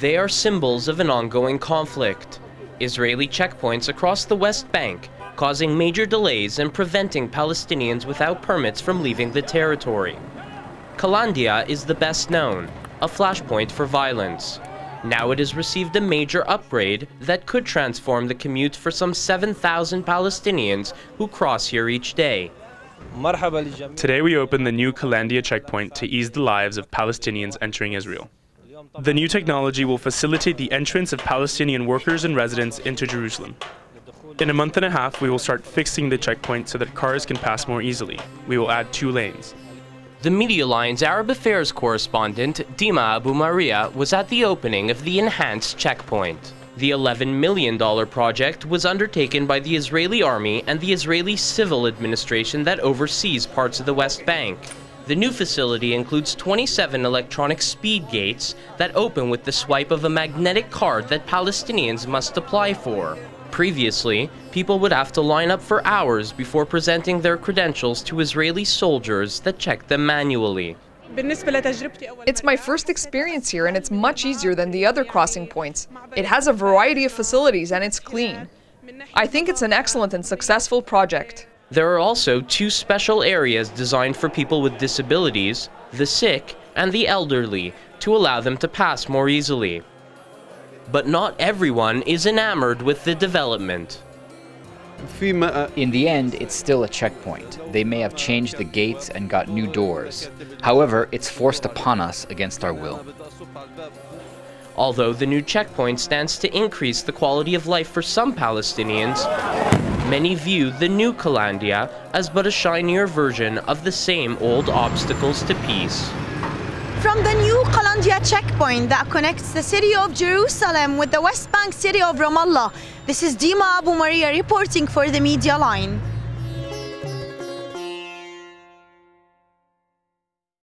They are symbols of an ongoing conflict. Israeli checkpoints across the West Bank, causing major delays and preventing Palestinians without permits from leaving the territory. Qalandiya is the best known, a flashpoint for violence. Now it has received a major upgrade that could transform the commute for some 7,000 Palestinians who cross here each day. Today we open the new Qalandiya checkpoint to ease the lives of Palestinians entering Israel. The new technology will facilitate the entrance of Palestinian workers and residents into Jerusalem. In a month and a half, we will start fixing the checkpoint so that cars can pass more easily. We will add two lanes. The Media Line's Arab Affairs correspondent, Dima Abu Maria, was at the opening of the enhanced checkpoint. The $11 million project was undertaken by the Israeli Army and the Israeli Civil Administration that oversees parts of the West Bank. The new facility includes 27 electronic speed gates that open with the swipe of a magnetic card that Palestinians must apply for. Previously, people would have to line up for hours before presenting their credentials to Israeli soldiers that checked them manually. It's my first experience here and it's much easier than the other crossing points. It has a variety of facilities and it's clean. I think it's an excellent and successful project. There are also two special areas designed for people with disabilities, the sick and the elderly, to allow them to pass more easily. But not everyone is enamored with the development. Uh, In the end, it's still a checkpoint. They may have changed the gates and got new doors. However, it's forced upon us against our will. Although the new checkpoint stands to increase the quality of life for some Palestinians, many view the new Qalandiya as but a shinier version of the same old obstacles to peace. From the new Qalandiya checkpoint that connects the city of Jerusalem with the West Bank city of Ramallah, this is Dima Abu Maria reporting for the Media Line.